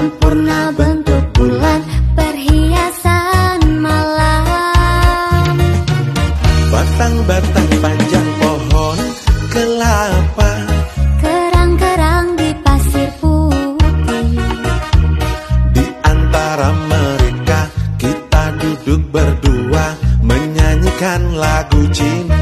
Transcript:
sempurna bentuk bulan perhiasan malam. Batang-batang panjang pohon kelapa. Kerang-kerang di pasir putih. Di antara mereka kita duduk berdua menyanyikan lagu cinta.